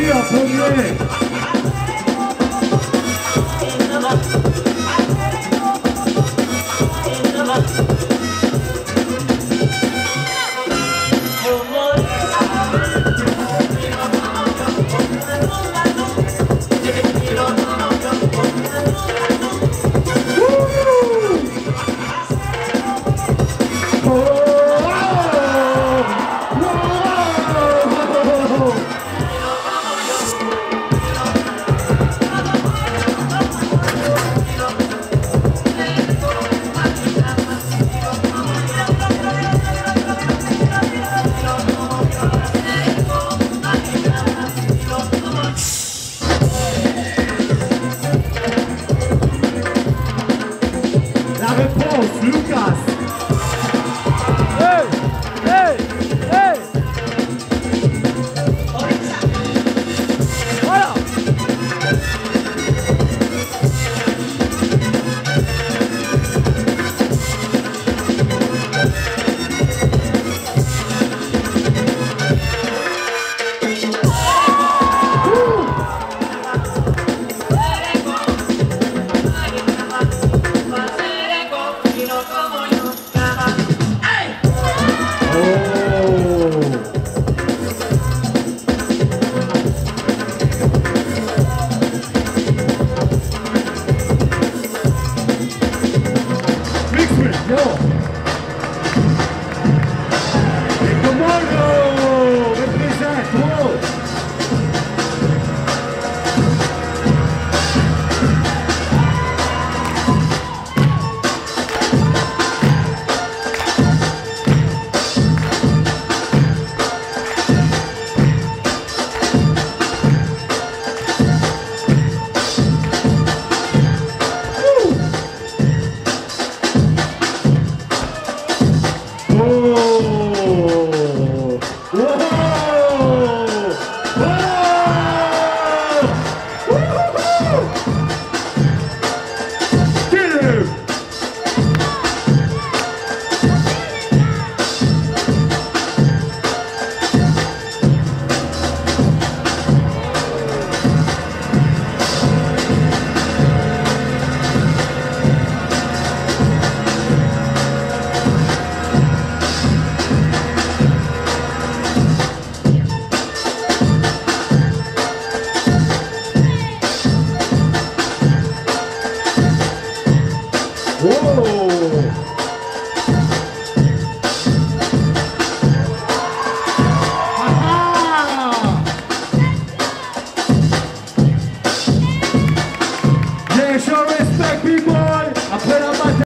Maria Pommier. La Et Commando 오! Whoa!